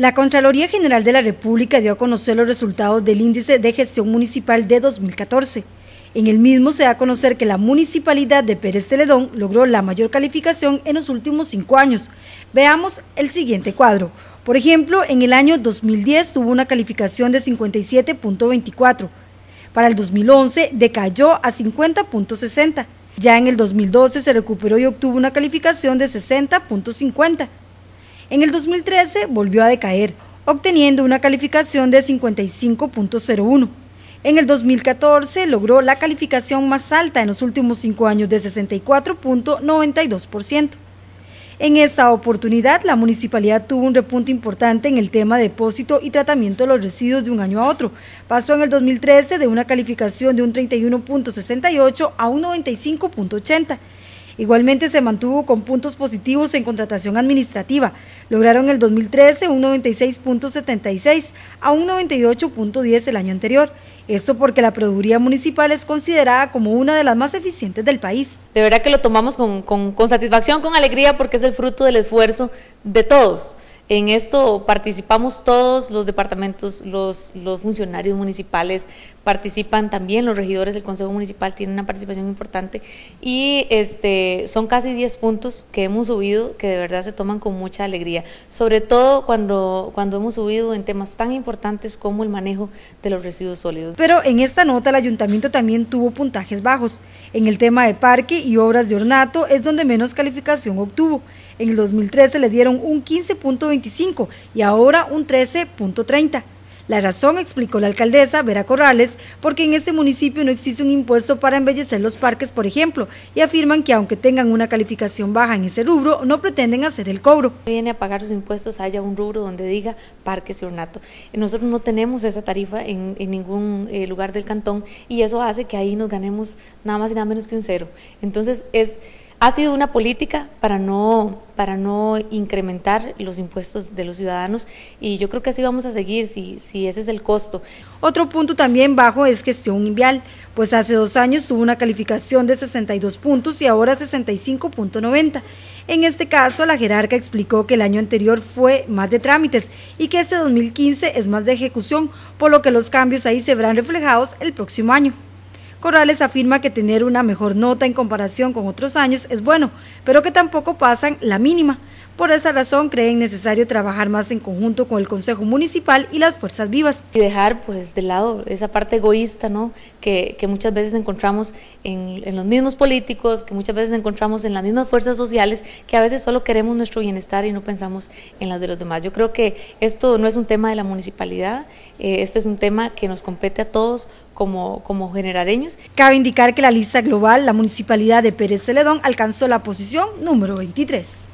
La Contraloría General de la República dio a conocer los resultados del Índice de Gestión Municipal de 2014. En el mismo se da a conocer que la municipalidad de Pérez Celedón logró la mayor calificación en los últimos cinco años. Veamos el siguiente cuadro. Por ejemplo, en el año 2010 tuvo una calificación de 57.24. Para el 2011 decayó a 50.60. Ya en el 2012 se recuperó y obtuvo una calificación de 60.50. En el 2013 volvió a decaer, obteniendo una calificación de 55.01. En el 2014 logró la calificación más alta en los últimos cinco años de 64.92%. En esta oportunidad, la municipalidad tuvo un repunte importante en el tema de depósito y tratamiento de los residuos de un año a otro. Pasó en el 2013 de una calificación de un 31.68 a un 95.80 Igualmente se mantuvo con puntos positivos en contratación administrativa. Lograron en el 2013 un 96.76 a un 98.10 el año anterior. Esto porque la Procuraduría Municipal es considerada como una de las más eficientes del país. De verdad que lo tomamos con, con satisfacción, con alegría, porque es el fruto del esfuerzo de todos. En esto participamos todos los departamentos, los, funcionarios municipales, participan también los regidores del Consejo Municipal, tienen una participación importante y este, son casi 10 puntos que hemos subido que de verdad se toman con mucha alegría, sobre todo cuando, cuando hemos subido en temas tan importantes como el manejo de los residuos sólidos. Pero en esta nota el ayuntamiento también tuvo puntajes bajos. En el tema de parque y obras de ornato es donde menos calificación obtuvo. En el 2013 le dieron un 15.25 y ahora un 13.30. La razón, explicó la alcaldesa Vera Corrales, porque en este municipio no existe un impuesto para embellecer los parques, por ejemplo, y afirman que aunque tengan una calificación baja en ese rubro, no pretenden hacer el cobro. Viene a pagar sus impuestos, haya un rubro donde diga parques y ornato. Nosotros no tenemos esa tarifa en, ningún eh, lugar del cantón y eso hace que ahí nos ganemos nada más y nada menos que un cero. Entonces es ha sido una política para no, para no incrementar los impuestos de los ciudadanos y yo creo que así vamos a seguir si, si ese es el costo. Otro punto también bajo es gestión vial, pues hace dos años tuvo una calificación de 62 puntos y ahora 65.90. En este caso, la jerarca explicó que el año anterior fue más de trámites y que este 2015 es más de ejecución, por lo que los cambios ahí se verán reflejados el próximo año. Corrales afirma que tener una mejor nota en comparación con otros años es bueno, pero que tampoco pasan la mínima. Por esa razón creen necesario trabajar más en conjunto con el Consejo Municipal y las fuerzas vivas. Y dejar pues de lado esa parte egoísta ¿no? que, muchas veces encontramos en, en, los mismos políticos, que muchas veces encontramos en las mismas fuerzas sociales, que a veces solo queremos nuestro bienestar y no pensamos en las de los demás. Yo creo que esto no es un tema de la municipalidad, eh, este es un tema que nos compete a todos como, como generareños. Cabe indicar que la lista global, la municipalidad de Pérez Celedón alcanzó la posición número 23.